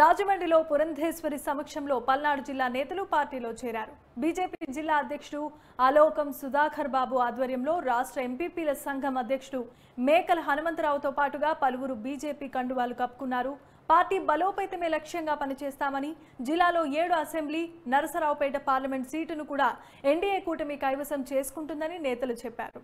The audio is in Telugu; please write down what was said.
రాజమండ్రిలో పురంధేశ్వరి సమక్షంలో పల్నాడు జిల్లా నేతలు పార్టీలో చేరారు. బీజేపీ జిల్లా అధ్యక్షుడు అలోకం సుధాకర్ బాబు ఆధ్వర్యంలో రాష్ట్ర ఎంపీపీల సంఘం అధ్యక్షుడు మేకల హనుమంతరావుతో పాటుగా పలువురు బీజేపీ కండువాలు కప్పుకున్నారు. పార్టీ బలోపేతమే లక్ష్యంగా పనిచేస్తామని జిల్లాలో ఏడు అసెంబ్లీ నరసరావుపేట పార్లమెంట్ సీటును కూడా ఎన్డీఏ కూటమి కైవసం చేసుకుంటుందని నేతలు చెప్పారు.